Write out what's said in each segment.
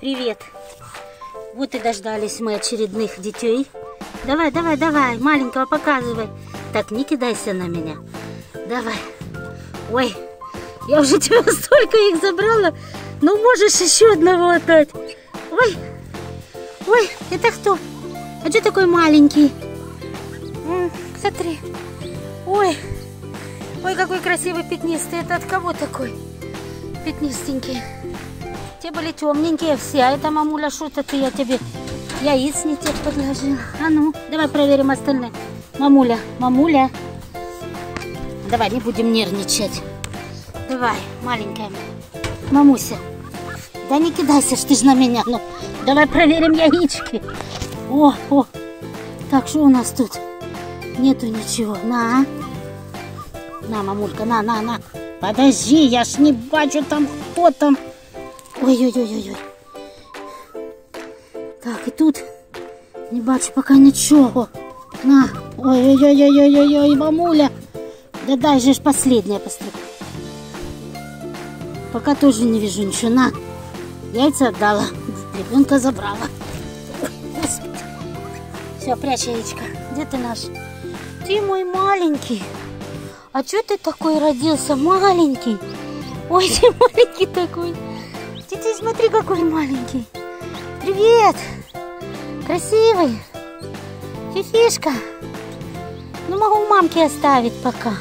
Привет. Вот и дождались мы очередных детей. Давай, давай, давай, маленького показывай. Так, не кидайся на меня. Давай. Ой, я уже тебя столько их забрала. Ну, можешь еще одного отдать. Ой, ой, это кто? А что такой маленький? М, смотри. Ой, ой, какой красивый пятнистый. Это от кого такой? Пятнистенький. Те были темненькие все, а это мамуля, что это ты, я тебе яиц не тех подложила. А ну, давай проверим остальные. Мамуля, мамуля. Давай, не будем нервничать. Давай, маленькая. Мамуся. Да не кидайся ж ты ж на меня. Ну, давай проверим яички. О, о. Так, что у нас тут? Нету ничего. На. На, мамулька, на, на, на. Подожди, я ж не бачу там, кто там. Ой-ой-ой-ой. Так, і тут не бачу пока нічого. На. Ой-ой-ой-ой-ой-ой, мамуля. Да дай же ж последнее посмотри. Пока тоже не вижу ничего. На. Яйца отдала. Ребенка забрала. Все, прячь яичко. Где ты наш? Ты мой маленький. А что ты такой родился маленький? Ой, ты маленький такой. Ты, смотри, какой маленький. Привет. Красивый. Фифишка. Ну, могу у мамки оставить пока.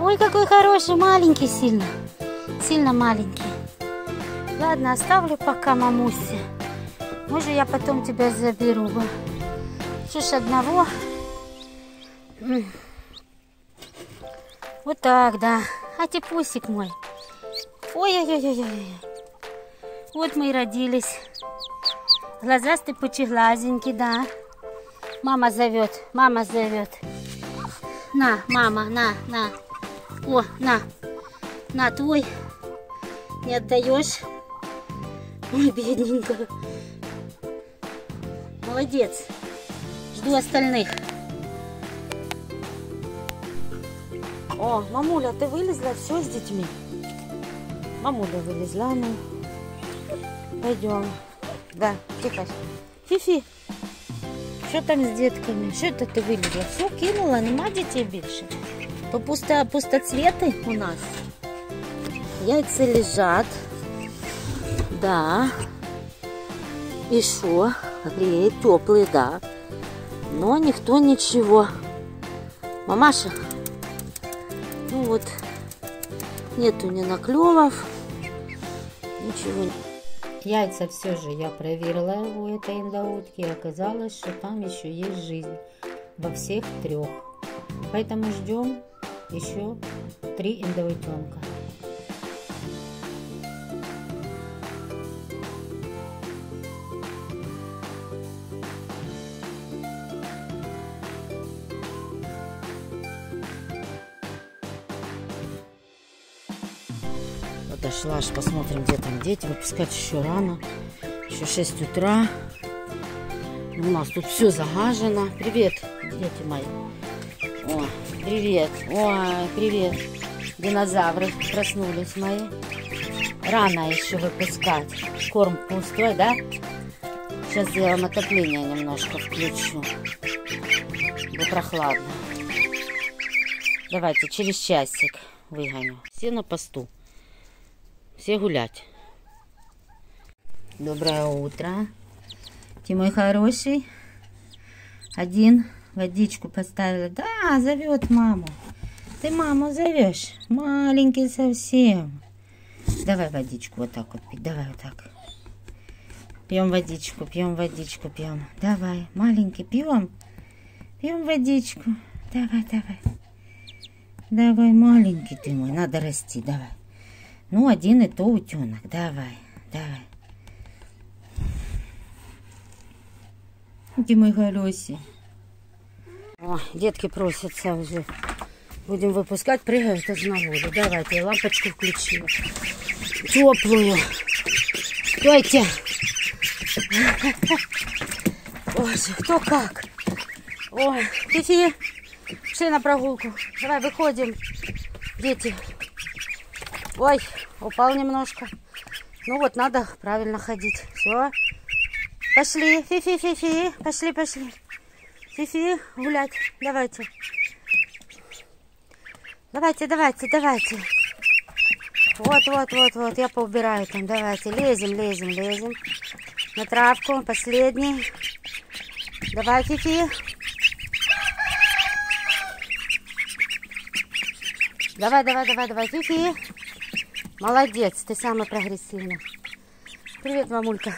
Ой, какой хороший, маленький сильно. Сильно маленький. Ладно, оставлю пока мамусе. Может, я потом тебя заберу. ж одного? Вот так, да. А ты пусик мой. Ой-ой-ой-ой-ой. Вот мы и родились. Глазастый пучеглазенький, да. Мама зовет, мама зовет. На, мама, на, на. О, на. На, твой. Не отдаешь? Ой, бедненькая. Молодец. Жду остальных. О, мамуля, ты вылезла все с детьми? Мамуля вылезла, ну. Пойдем. Да, тихо. Фифи, що там з дітками? Що це ти вилізла? Все кинула, нема дітей більше. То пусто, пустоцвети у нас. Яйця лежат. Да. И что? Греет, теплый, да. Но никто ничего. Мамаша, ну вот, нету ни наклевов, ничего. Яйца все же я проверила у этой индоутки, и оказалось, что там еще есть жизнь во всех трех. Поэтому ждем еще три индоутенка. Подошла, аж посмотрим, где там дети. Выпускать еще рано. Еще 6 утра. У нас тут все загажено. Привет, дети мои. О, привет. Ой, привет. Динозавры проснулись мои. Рано еще выпускать. Корм пустой, да? Сейчас я вам отопление немножко включу. Бо прохладно. Давайте через часик выгоню. Все на посту. Все гулять. Доброе утро. Ты мой хороший. Один водичку поставила. Да, зовет маму. Ты маму зовешь? Маленький совсем. Давай водичку вот так вот пить. Давай вот так. Пьем водичку, пьем водичку, пьем. Давай, маленький, пьем. Пьем водичку. Давай, давай. Давай, маленький ты мой, надо расти, давай. Ну, один и то утенок. Давай, давай. Где мой хороший? О, детки просятся уже. Будем выпускать, прыгают из на воду. Давайте, я лампочку включила. Теплую. Стойте. Боже, кто как. Ой, Фифи, шли на прогулку. Давай, выходим. Дети. Ой, упал немножко. Ну вот, надо правильно ходить. Все. Пошли, фи-фи-фи-фи. Пошли, пошли. Фи-фи, гулять. Давайте. Давайте, давайте, давайте. Вот, вот, вот, вот. Я поубираю там. Давайте. Лезем, лезем, лезем. На травку. Последний. Давай, Фифи. Давай, давай, давай, давай, Фифи. Молодец, ты самый прогрессивный. Привет, мамулька.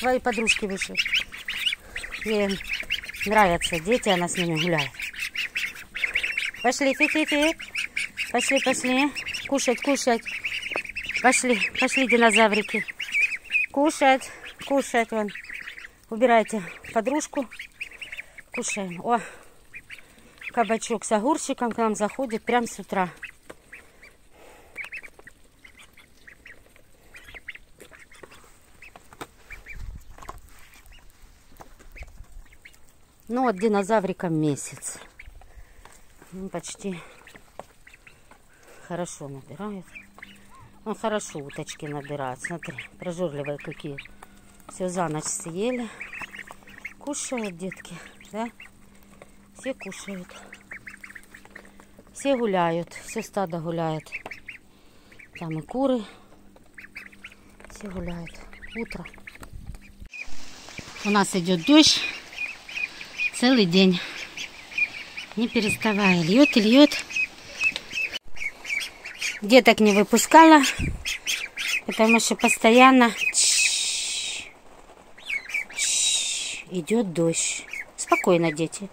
Твои подружки вышли. Ей нравятся дети, она с ними гуляет. Пошли, Фи-Фи-Фи. Пошли, пошли. Кушать, кушать. Пошли, пошли, динозаврики. Кушать, кушать вон. Убирайте подружку. Кушаем. О, кабачок с огурчиком к нам заходит прямо с утра. Ну вот динозаврикам месяц. Ну, почти хорошо набирают. Ну, хорошо уточки набирают. Смотри, прожорливые какие. Все за ночь съели. Кушают детки, да? Все кушают. Все гуляют. Все стадо гуляет. Там и куры. Все гуляют. Утро. У нас идет дождь целый день. Не переставая. Льет и льет. Деток не выпускала, потому что постоянно идет дождь. Спокойно, дети.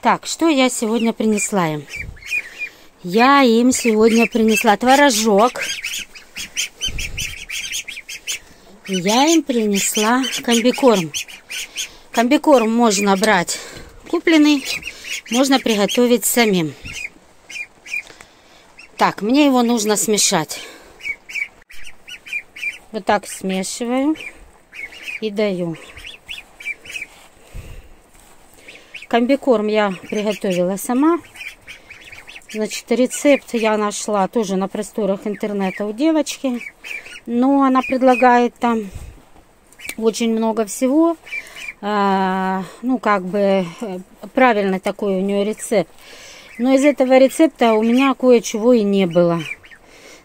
Так, что я сегодня принесла им? Я им сегодня принесла творожок. Я им принесла комбикорм. Комбикорм можно брать купленный, можно приготовить самим. Так, мне его нужно смешать. Вот так смешиваю и даю. Комбикорм я приготовила сама. Значит, рецепт я нашла тоже на просторах интернета у девочки. Но она предлагает там очень много всего. А, ну, как бы, правильный такой у нее рецепт. Но из этого рецепта у меня кое-чего и не было.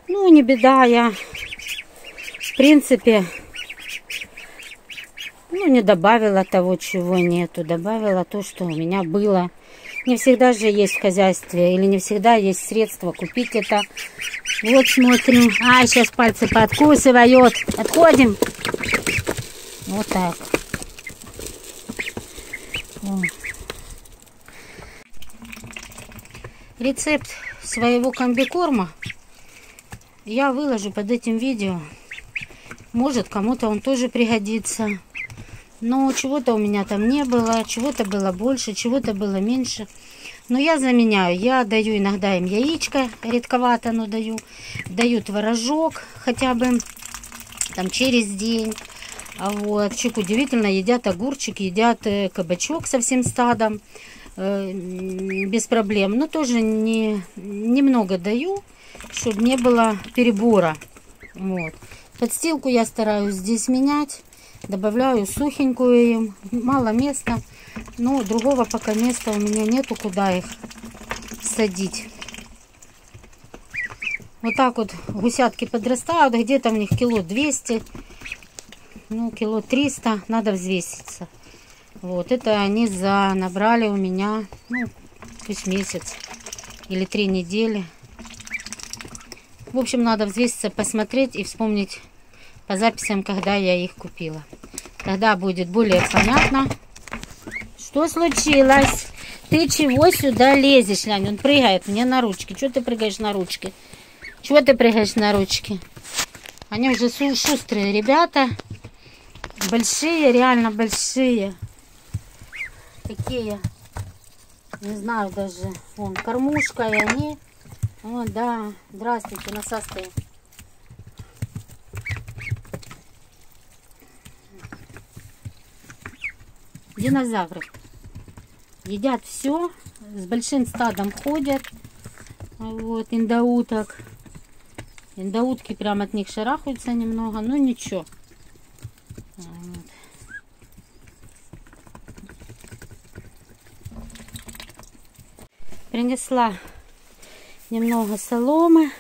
Ну, не беда, я, в принципе, ну, не добавила того, чего нету. Добавила то, что у меня было. Не всегда же есть в хозяйстве, или не всегда есть средства купить это. Вот смотрим. А, сейчас пальцы подкусывают. Отходим. Вот так. Рецепт своего комбикорма я выложу под этим видео. Может, кому-то он тоже пригодится. Но чего-то у меня там не было, чего-то было больше, чего-то было меньше. Но я заменяю. Я даю иногда им яичко, редковато, но даю. Даю творожок хотя бы там через день. А вот, чик удивительно, едят огурчик, едят э, кабачок со всем стадом. Э, без проблем. Но тоже не, немного даю, чтобы не было перебора. Вот. Подстилку я стараюсь здесь менять. Добавляю сухенькую им. Мало места. Но другого пока места у меня нету, куда их садить. Вот так вот гусятки подрастают. Где-то у них кило 200. Ну, кило 300. Надо взвеситься. Вот, это они за набрали у меня, ну, пусть месяц или три недели. В общем, надо взвеситься, посмотреть и вспомнить по записям, когда я их купила. Тогда будет более понятно. Что случилось? Ты чего сюда лезешь, Лянь? Он прыгает мне на ручки. Чего ты прыгаешь на ручки? Чего ты прыгаешь на ручки? Они уже шустрые ребята. Большие, реально большие такие, не знаю даже, вон, кормушка и они. О, да, здравствуйте, на состоянии. Динозавры. Едят все, с большим стадом ходят. Вот, индоуток. Индаутки прям от них шарахаются немного, но ничего. Вот. Принесла немного соломы.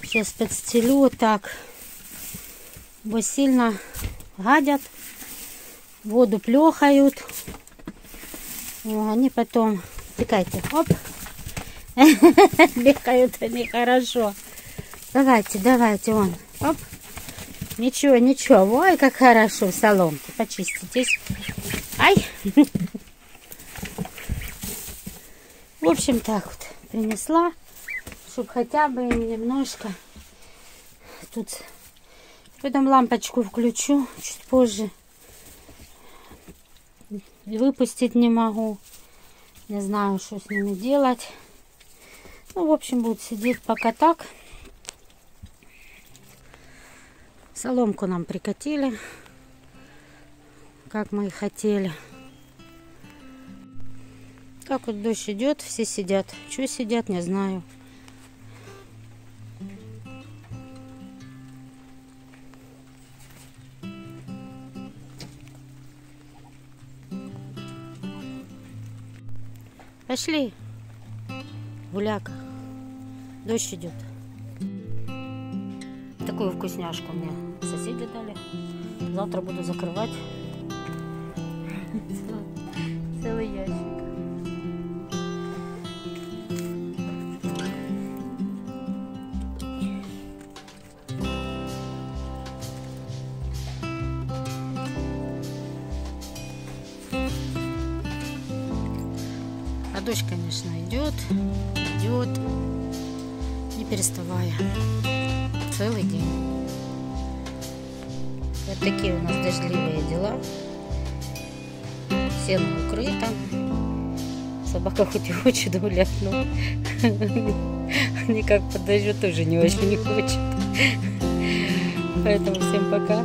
Сейчас подстелю так. Бо сильно гадят, воду плехают. Они потом, тыкайте, оп, бегают они хорошо. Давайте, давайте, вон, оп. Ничего, ничего, ой, как хорошо в почиститесь. Ай! В общем, так вот принесла, чтобы хотя бы немножко тут Потом лампочку включу чуть позже. Выпустить не могу. Не знаю, что с ними делать. Ну, в общем, будут сидеть пока так. Соломку нам прикатили, как мы и хотели. Как вот дождь идет, все сидят. Что сидят, не знаю. Пошли. Гуляка. Дождь идет. Такую вкусняшку мне соседи дали. Завтра буду закрывать. Дождь, конечно, идет, идет, не переставая, целый день. Вот такие у нас дождливые дела. Сено укрыто. Собака хоть и хочет гулять, но никак под дождем тоже не очень не хочет. Поэтому всем пока.